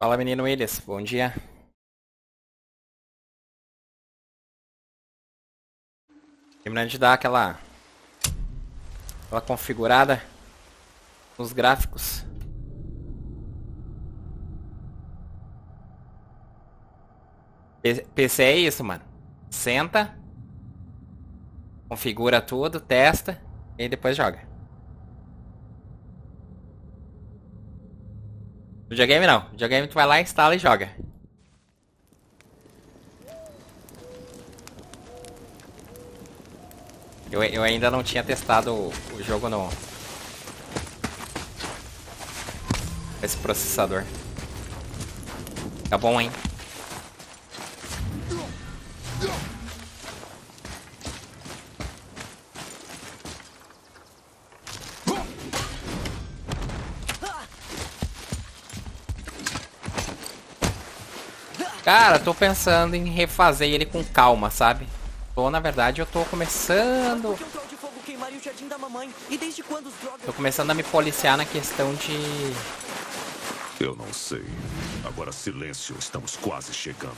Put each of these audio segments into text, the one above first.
Fala menino Willis, bom dia. Terminando de dar aquela, aquela configurada nos gráficos. PC é isso, mano. Senta, configura tudo, testa e depois joga. Videogame não. Videogame tu vai lá, instala e joga. Eu, eu ainda não tinha testado o, o jogo no... Esse processador. Tá bom, hein? Cara, tô pensando em refazer ele com calma, sabe? Tô, na verdade, eu tô começando... Tô começando a me policiar na questão de... Eu não sei. Agora silêncio, estamos quase chegando.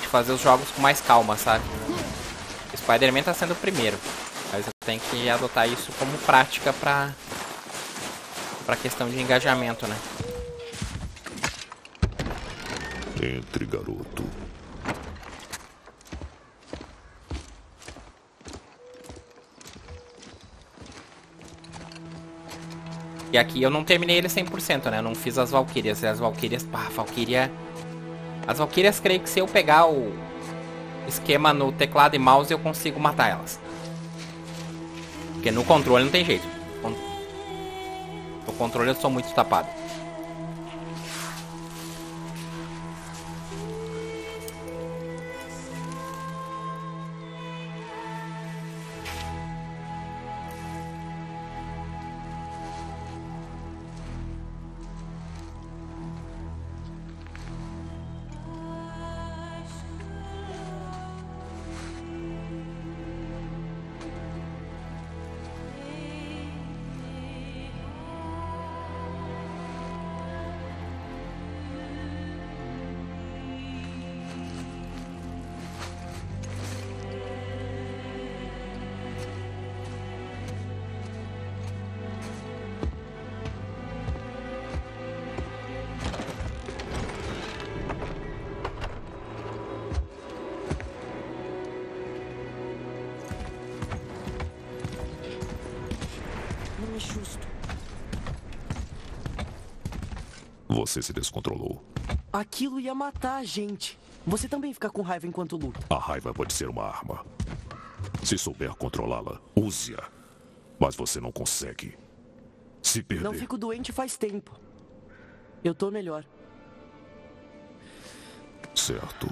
De fazer os jogos com mais calma, sabe? Spider-Man tá sendo o primeiro. Mas eu tenho que adotar isso como prática pra... Pra questão de engajamento, né? Entre, garoto. E aqui eu não terminei ele 100%, né? Não fiz as Valkyrias. As Valkyrias... Pá, Valkyria... As Valkyrias, creio que se eu pegar o esquema no teclado e mouse, eu consigo matar elas. Porque no controle não tem jeito. No controle eu sou muito tapado. Você se descontrolou. Aquilo ia matar a gente. Você também fica com raiva enquanto luta. A raiva pode ser uma arma. Se souber controlá-la, use-a. Mas você não consegue. Se perder... Não fico doente faz tempo. Eu tô melhor. Certo.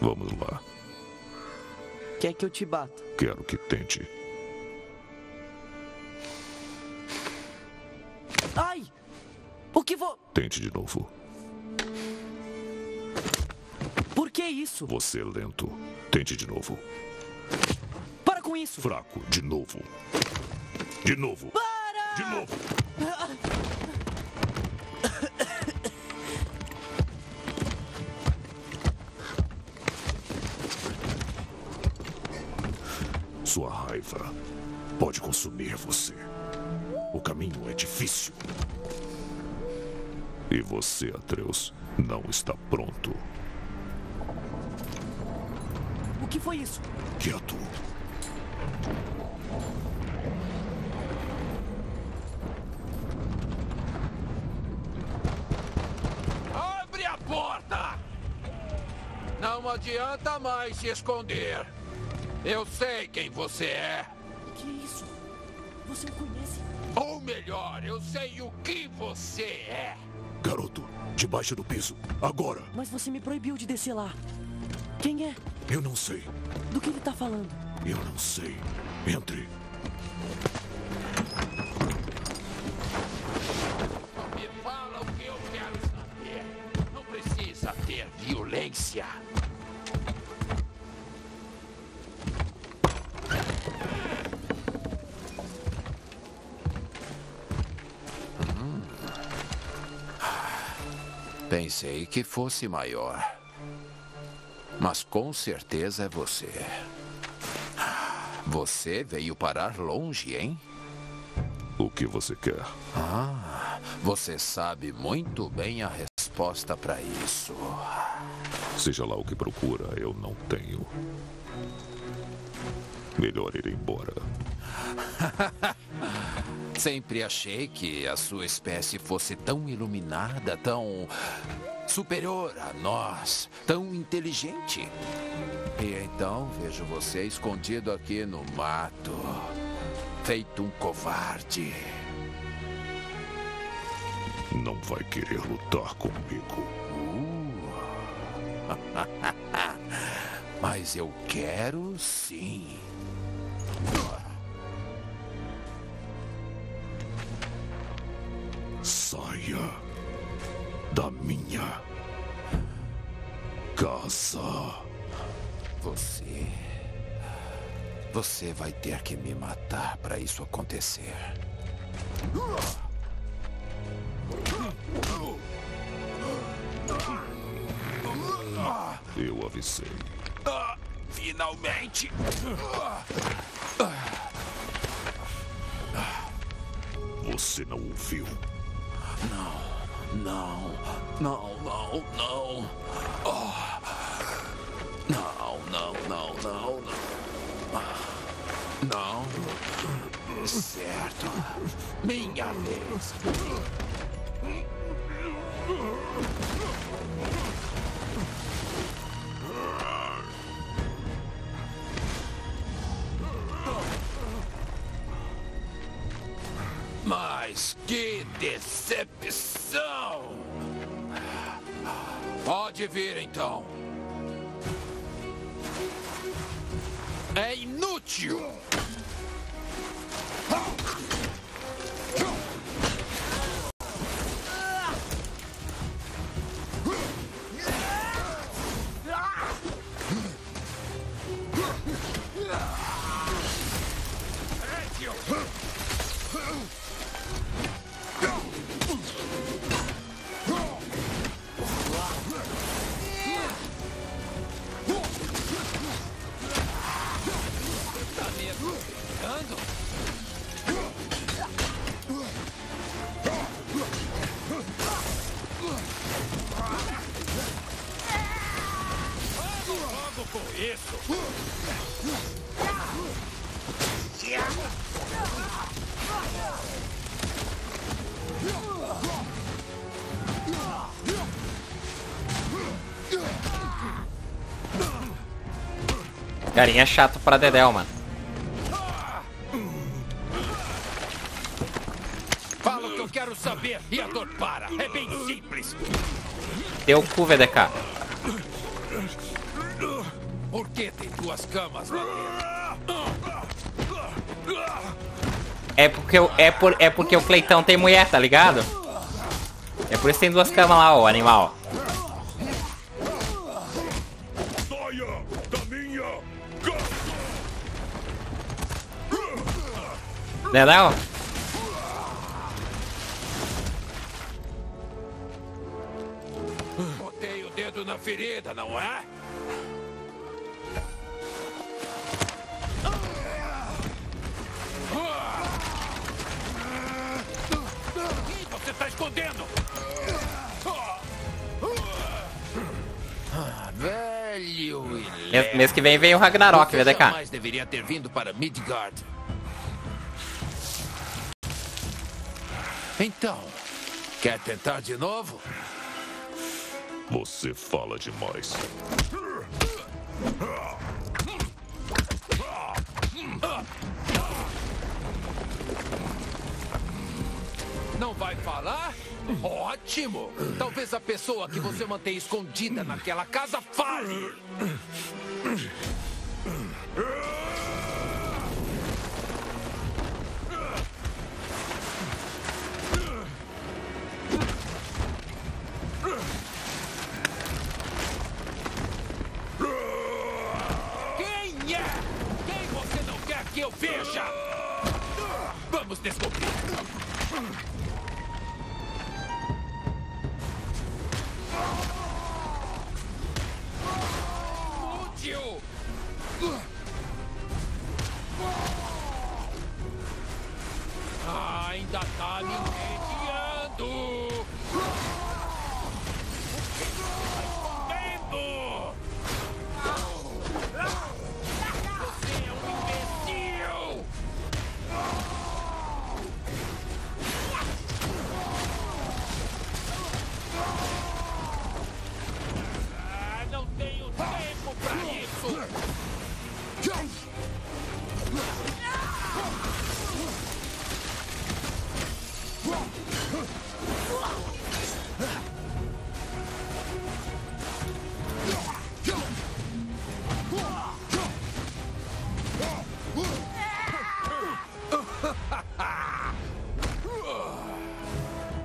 Vamos lá. Quer que eu te bata? Quero que tente. Tente de novo. Por que isso? Você é lento. Tente de novo. Para com isso! Fraco, de novo. De novo. Para! De novo. Sua raiva pode consumir você. O caminho é difícil. E você, Atreus, não está pronto. O que foi isso? Quieto. Abre a porta! Não adianta mais se esconder. Eu sei quem você é. Que isso? Você o conhece? Ou melhor, eu sei o que você é. Garoto, debaixo do piso. Agora. Mas você me proibiu de descer lá. Quem é? Eu não sei. Do que ele tá falando? Eu não sei. Entre. Me fala o que eu quero saber. Não precisa ter violência. Pensei que fosse maior. Mas com certeza é você. Você veio parar longe, hein? O que você quer? Ah, você sabe muito bem a resposta para isso. Seja lá o que procura, eu não tenho. Melhor ir embora. Sempre achei que a sua espécie fosse tão iluminada, tão superior a nós, tão inteligente. E então vejo você escondido aqui no mato, feito um covarde. Não vai querer lutar comigo. Mas eu quero sim. Da minha casa. Você. Você vai ter que me matar para isso acontecer. Eu avisei. Ah, finalmente! Você não ouviu. Não, não, não, não, não. Ah. Não, não, não, não, não. Não. Certo. Minha vez. Inútil! Carinha chato pra Dedéu, mano. Fala o que eu quero saber e a dor para. É bem simples. Teu cu, VDK. Por que tem duas camas lá dentro? É porque, o- é, por, é porque o Cleitão tem mulher, tá ligado? É por isso que tem duas camas lá, ô animal. Né não? Botei o dedo na ferida, não é? Você está escondendo? Ah, velho Mês, mês que vem vem o Ragnarok, VDK. jamais deveria ter vindo para Midgard. Então, quer tentar de novo? Você fala demais. Não vai falar? Ótimo! Talvez a pessoa que você mantém escondida naquela casa fale!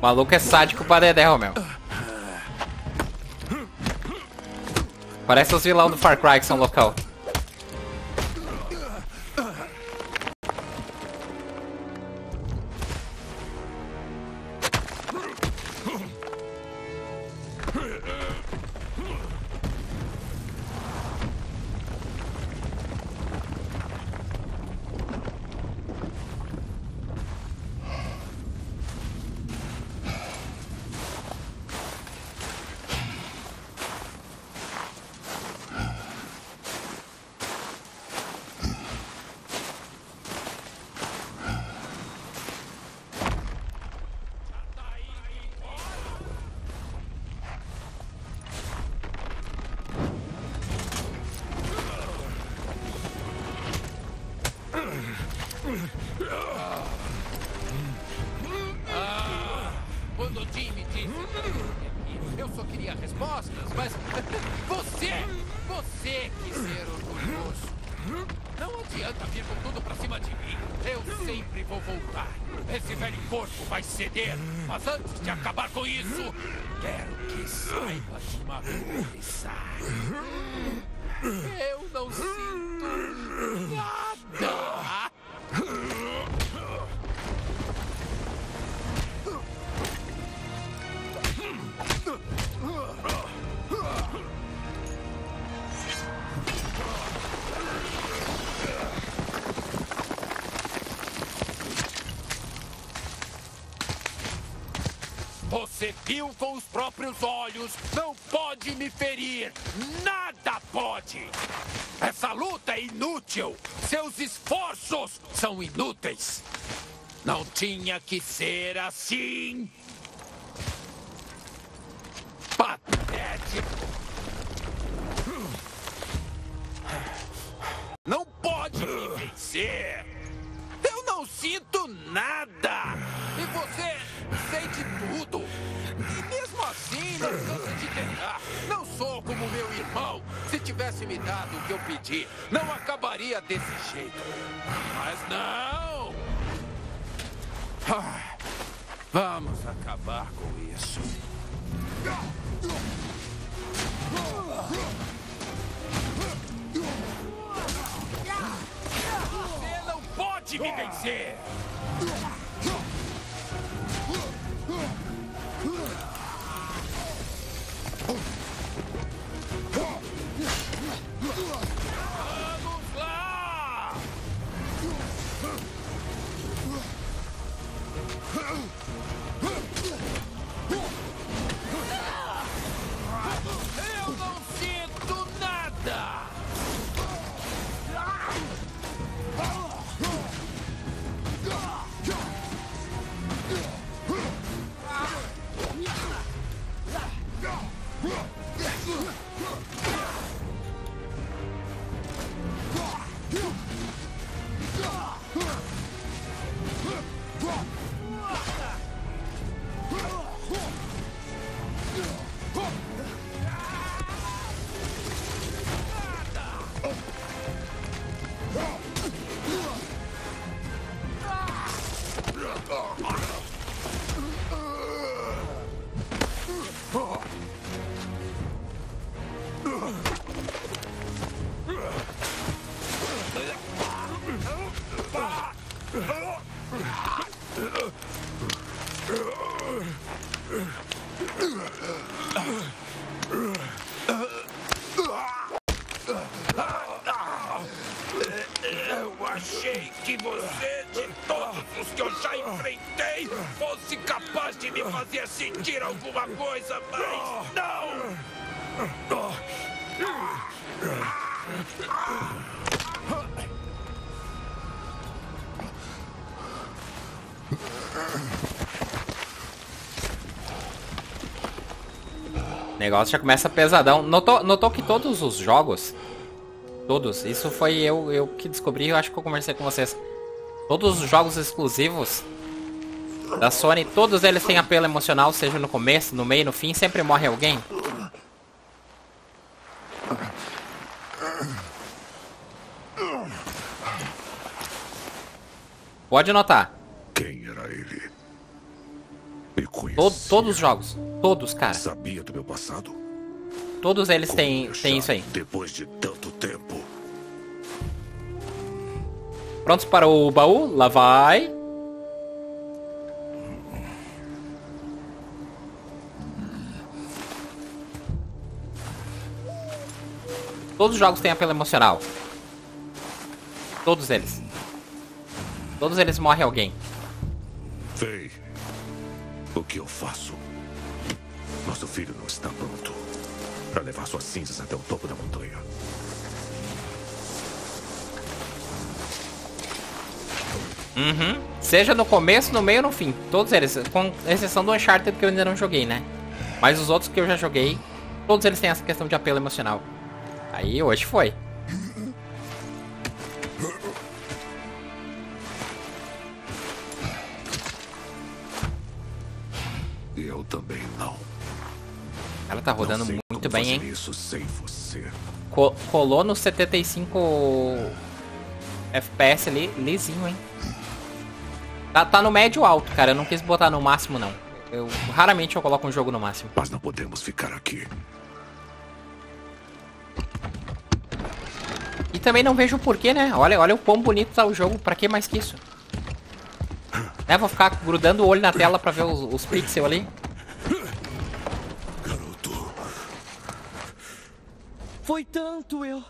Maluco é sádico pra Dedé, meu. Parece os vilão do Far Cry que são local. Coisa. Eu não sinto nada. Você viu com os próprios olhos. Não pode me ferir. Nada pode. Essa luta é inútil. Seus esforços são inúteis. Não tinha que ser assim. Patético. Não pode me vencer. Eu não sinto nada. E você sente tudo. De tentar. Não sou como meu irmão. Se tivesse me dado o que eu pedi, não acabaria desse jeito. Mas não. Ah, Vamos acabar com isso. Você não pode me vencer! Oh! Negócio já começa pesadão. Notou, notou que todos os jogos. Todos. Isso foi eu, eu que descobri, eu acho que eu conversei com vocês. Todos os jogos exclusivos da Sony, todos eles têm apelo emocional, seja no começo, no meio, no fim, sempre morre alguém. Pode notar. Todos os jogos. Todos, cara. Sabia do meu passado? Todos eles Como têm, têm isso aí. Depois de tanto tempo. Prontos para o baú? Lá vai. Todos os jogos têm apelo emocional. Todos eles. Todos eles morre alguém. Vem. O que eu faço? Nosso filho não está pronto para levar suas cinzas até o topo da montanha. Seja no começo, no meio ou no fim. Todos eles. Com exceção do Uncharted que eu ainda não joguei, né? Mas os outros que eu já joguei, todos eles têm essa questão de apelo emocional. Aí hoje foi. Também não. Ela tá rodando muito bem, hein? isso sem você. Co- colou no 75 FPS ali, lisinho, hein? Tá, tá no médio alto, cara. Eu não quis botar no máximo, não. Eu raramente eu coloco um jogo no máximo. Mas não podemos ficar aqui. E também não vejo o porquê, né? Olha, olha o quão bonito tá o jogo. Pra que mais que isso? Né, vou ficar grudando o olho na tela pra ver os, os pixels ali. Foi tanto, eu.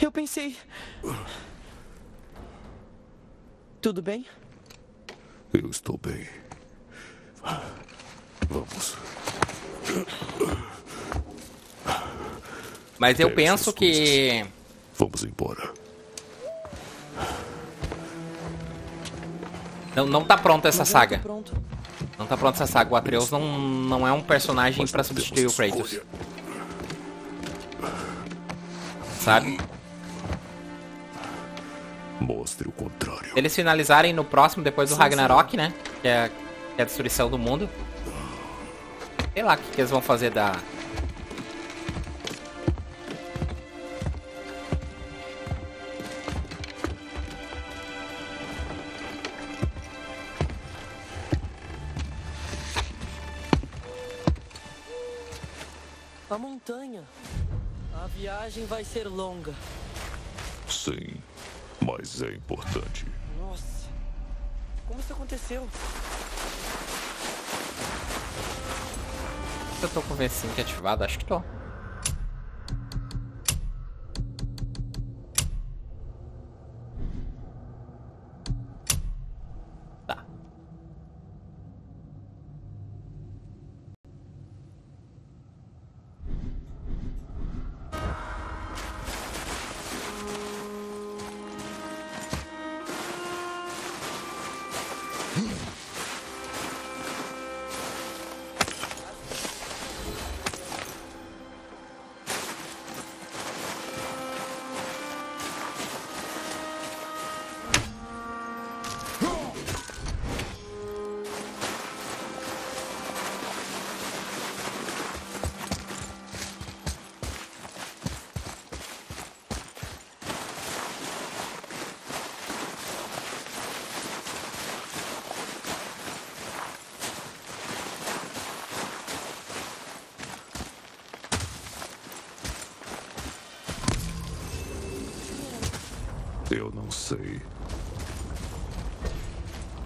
Eu pensei. Tudo bem? eu estou bem. Vamos. Mas eu penso que... Vamos embora. Não, não tá pronta essa tô saga. Pronto. Não tá pronta essa saga. O Atreus não, não é um personagem temos substituir o Kratos. Sabe? Mostre o contrário. Eles finalizarem no próximo, depois do Ragnarok, né? Que é, que é a destruição do mundo. Sei lá o que, que eles vão fazer da. Viagem vai ser longa. Sim, mas é importante. Nossa. Como isso aconteceu? Eu tô com o V5 ativado, acho que tô.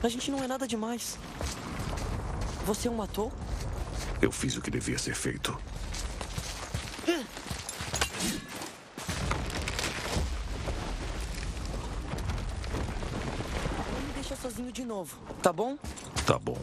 A gente não é nada demais. Você é o matou? Eu fiz o que devia ser feito. Não me deixa sozinho de novo, tá bom? Tá bom.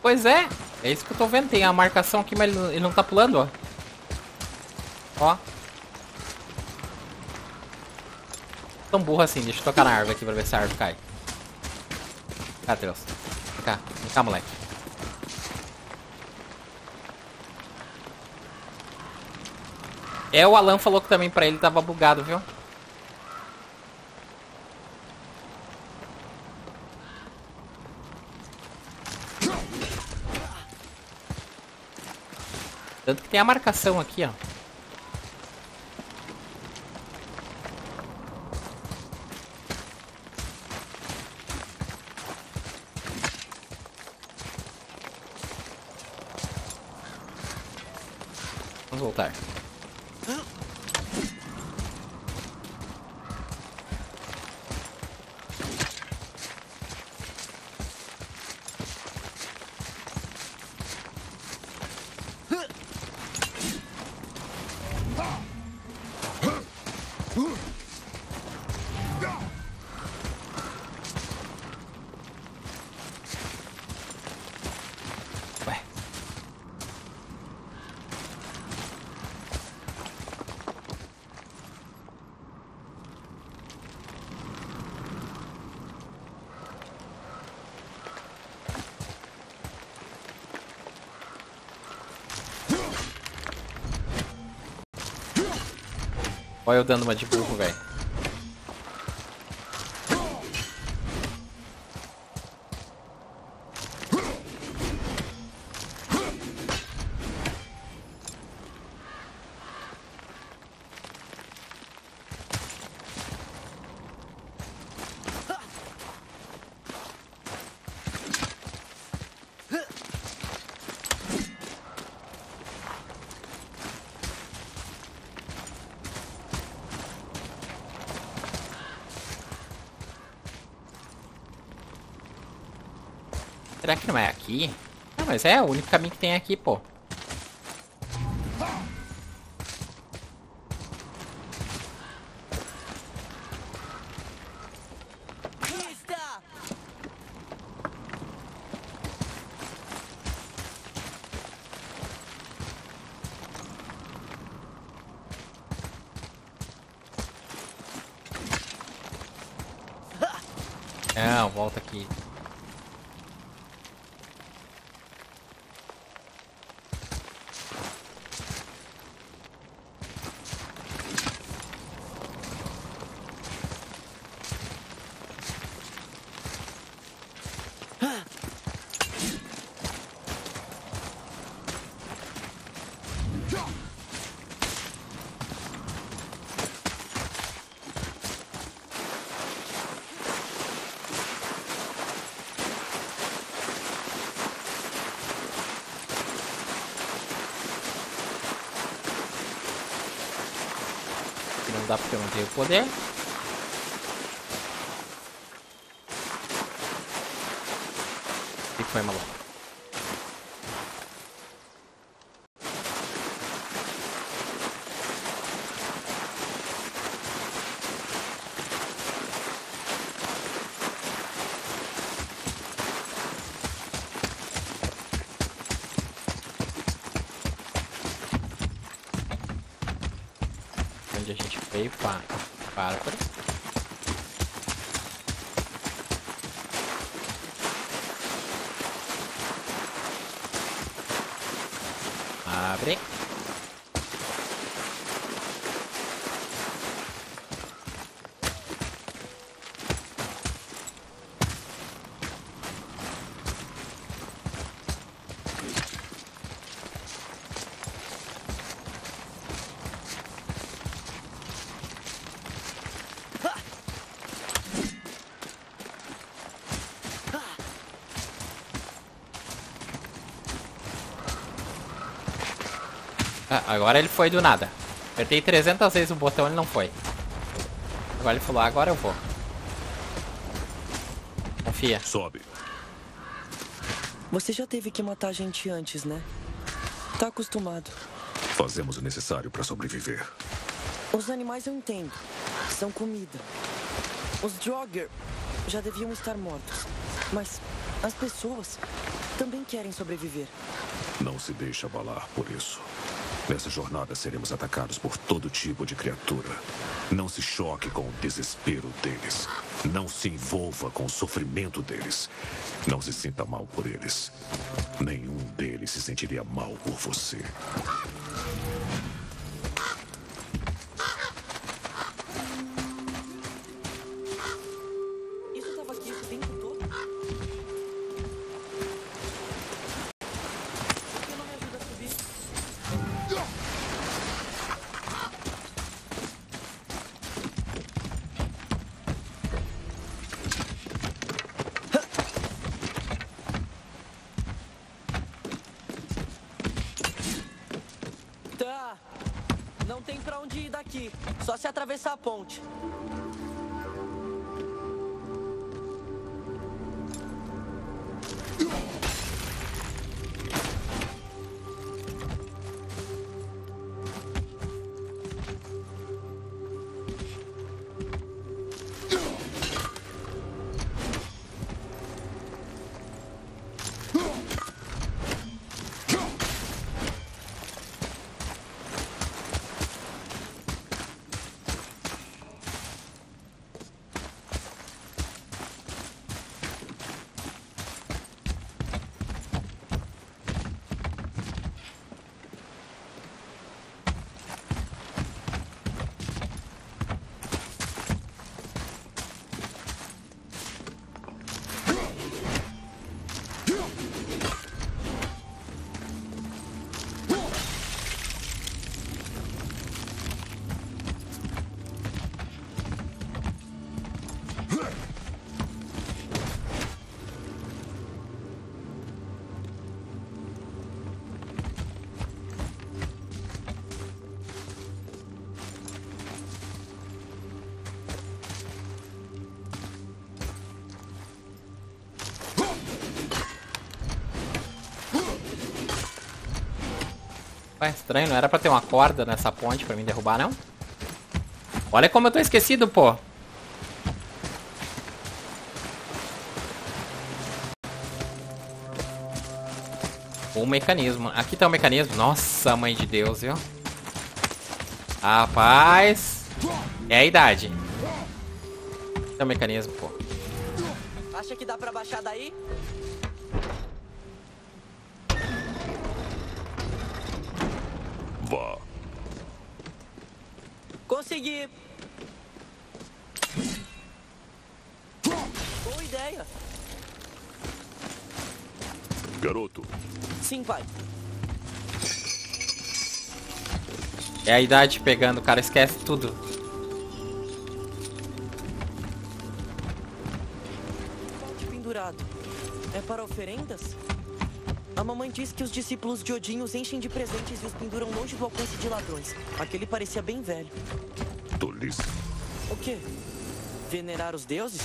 Pois é. É isso que eu tô vendo. Tem a marcação aqui, mas ele não- tá pulando, ó. Ó. Tão burro assim. Deixa eu tocar na árvore aqui pra ver se a árvore cai. Cá, Deus. Vem cá. Vem cá, moleque. É, o Alan falou que também pra ele tava bugado, viu? Tanto que tem a marcação aqui, ó. Vamos voltar. Ué. Olha eu dando uma de burro, velho. Será que não é aqui? Não, mas é o único caminho que tem aqui, pô. Não, volta aqui. Que não dá para Bárbaros. Abre. Agora ele foi do nada. Apertei 300 vezes o botão e ele não foi. Agora ele falou, agora eu vou. Confia. Sobe. Você já teve que matar gente antes, né? Tá acostumado. Fazemos o necessário para sobreviver. Os animais eu entendo. São comida. Os Drogger já deviam estar mortos. Mas as pessoas também querem sobreviver. Não se deixe abalar por isso. Nessa jornada seremos atacados por todo tipo de criatura. Não se choque com o desespero deles. Não se envolva com o sofrimento deles. Não se sinta mal por eles. Nenhum deles se sentiria mal por você. Ué, estranho, não era pra ter uma corda nessa ponte pra me derrubar, não? Olha como eu tô esquecido, pô. O mecanismo. Aqui tá o mecanismo. Nossa, mãe de Deus, viu? Rapaz. É a idade. É o mecanismo, pô. Acha que dá pra baixar daí? Consegui! Boa ideia! Garoto, Sim, pai. É a idade pegando, o cara esquece tudo. Pote pendurado. É para oferendas? A mamãe diz que os discípulos de Odin os enchem de presentes e os penduram longe do alcance de ladrões. Aquele parecia bem velho. tolice. O quê? Venerar os deuses?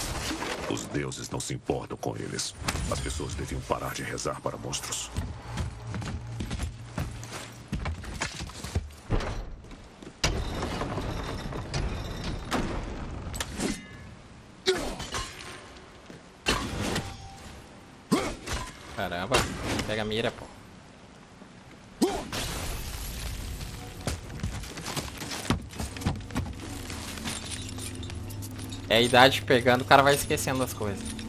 Os deuses não se importam com eles. As pessoas deviam parar de rezar para monstros. mira, pô. É a idade pegando, o cara vai esquecendo as coisas.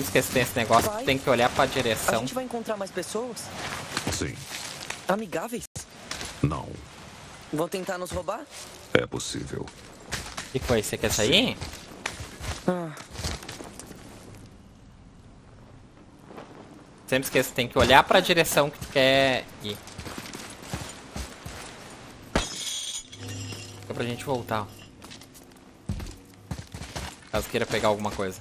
Sempre esquece que tem esse negócio, Vai. tem que olhar pra A direção. gente vai encontrar mais pessoas? Sim. Amigáveis? Não. Vão tentar nos roubar? É possível. que foi? Você quer sair? Ah, Sempre esquece, tem que olhar pra direção que tu quer ir. Fica pra gente voltar. ó. Caso queira pegar alguma coisa.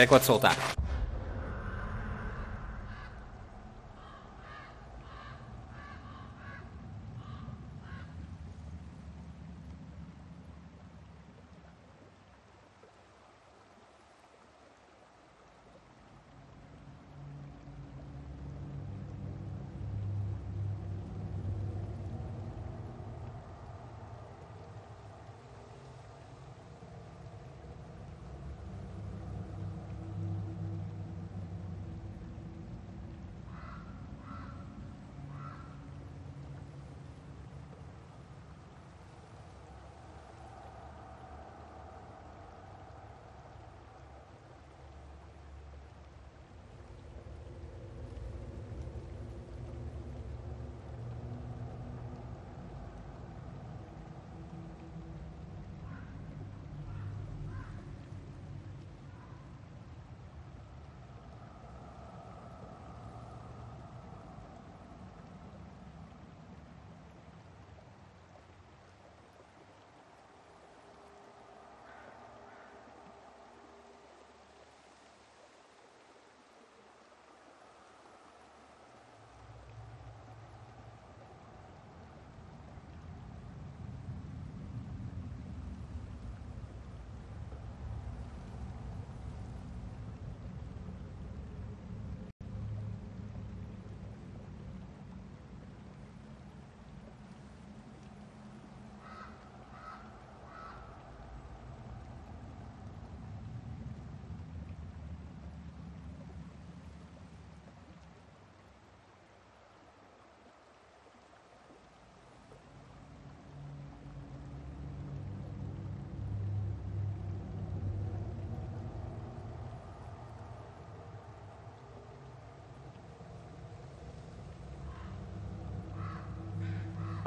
Espera enquanto soltar.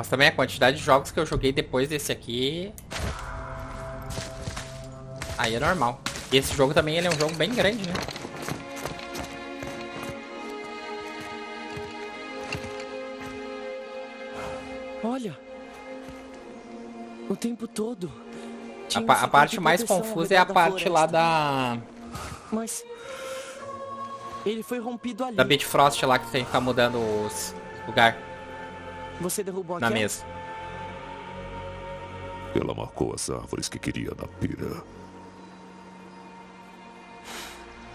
Mas também a quantidade de jogos que eu joguei depois desse aqui. Aí é normal. E esse jogo também ele é um jogo bem grande, né? olha. O tempo todo. A, pa- a parte mais confusa é a parte lá da. Mas. Ele foi rompido ali. Da Bitfrost lá que tem que ficar mudando os lugar Você derrubou a na mesa. Ela marcou as árvores que queria na pira.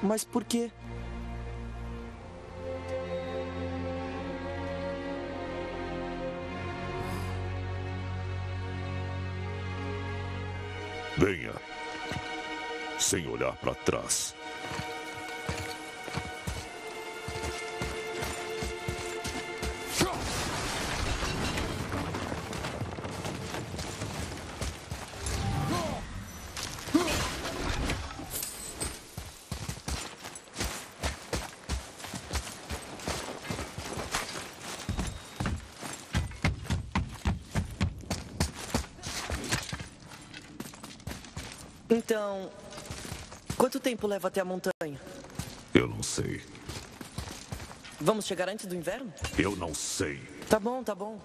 Mas por quê? Venha. Sem olhar para trás. Então. Quanto tempo leva até a montanha? Eu não sei. Vamos chegar antes do inverno? Eu não sei. Tá bom, tá bom.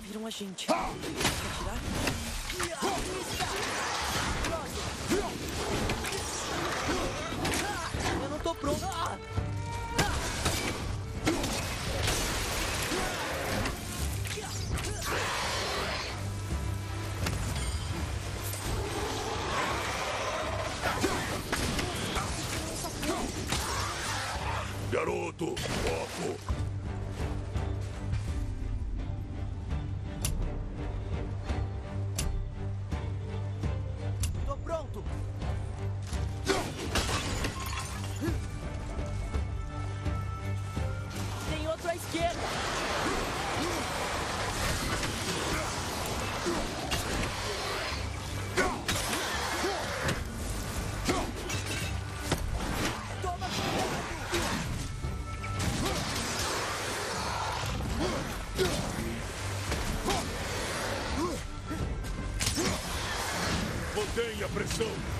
Viram a gente. Quer atirar? So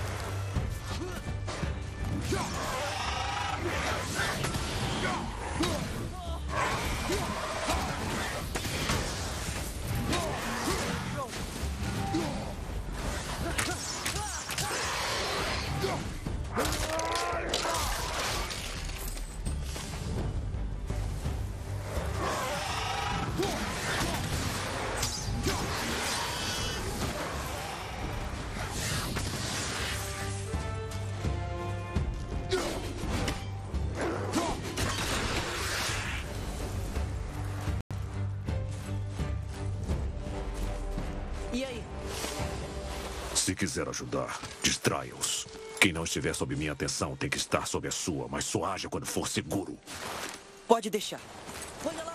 Se quiser ajudar, distraia-os. Quem não estiver sob minha atenção tem que estar sob a sua, mas só haja quando for seguro. Pode deixar. Olha lá!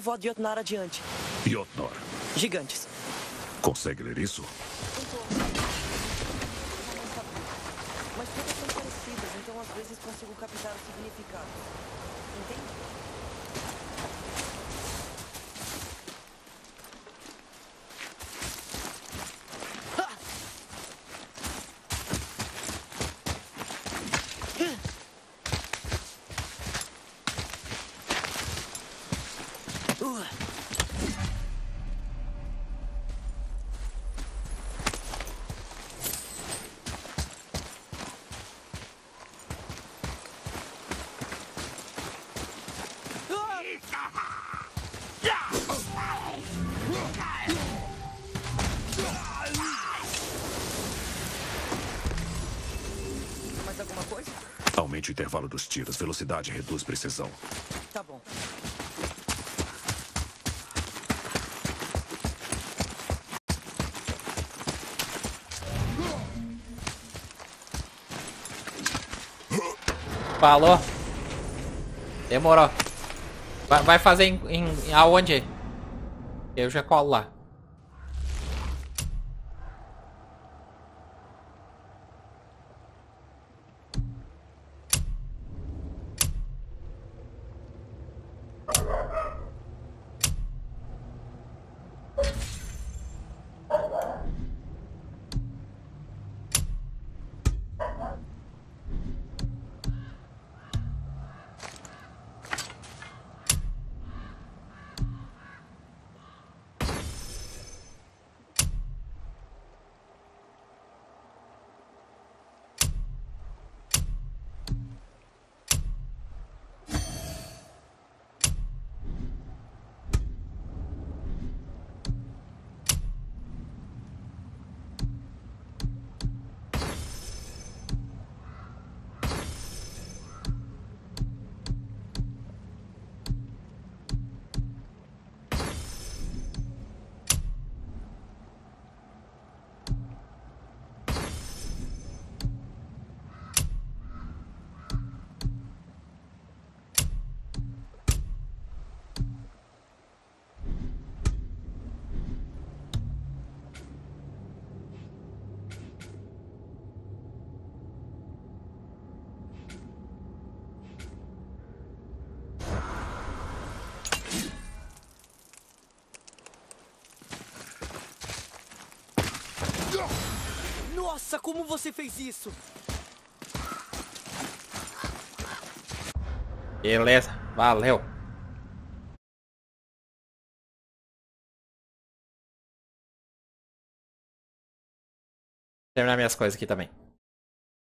Um povoado de Yotnar adiante. Jotnar. Gigantes. Consegue ler isso? Mas todas são parecidas, então às vezes consigo captar o significado. Entende? Intervalo dos tiros. Velocidade reduz precisão. Tá bom. Falou. Demorou. Vai, vai fazer em, em, em aonde? Eu já colo lá. Nossa, como você fez isso? Beleza, valeu. Terminar minhas coisas aqui também.